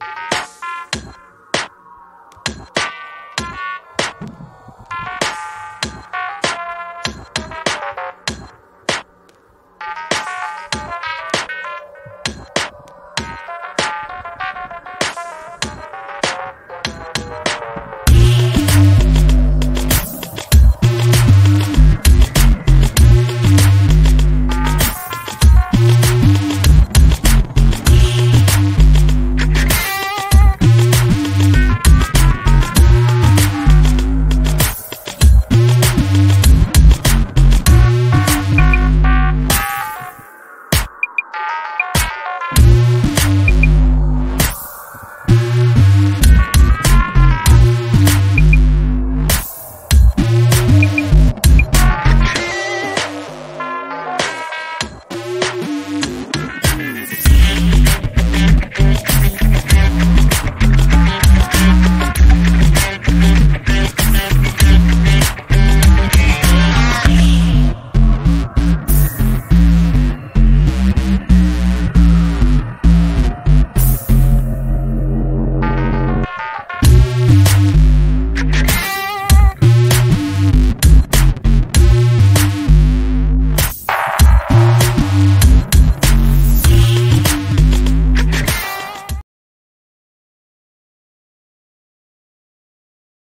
you